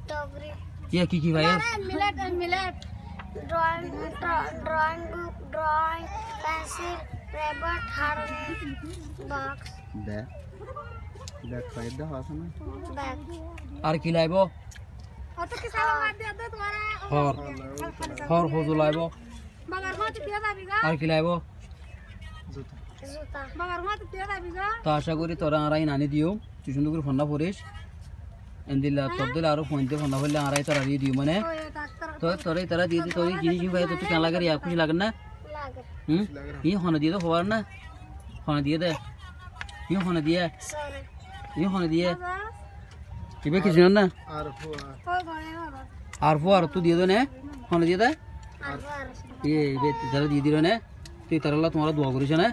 Hindi math Dogri তিয়া কি কি ভাই drawing drawing book drawing pencil rubber hard box দে দেখ পাইদ দাও আছে না बैग আর কি লাইব হর হর হজু লাইব আর কি লাইব जूता তো আশা করি তোরা আরাই নানি দিও তুই সুন্দর করে ফোনটা পড়িস എന്തില്ല തൊബ്ദുൽ ആറുഫ് മൊഞ്ച് ഫൊന്നഫല്ല दुआ करिस ना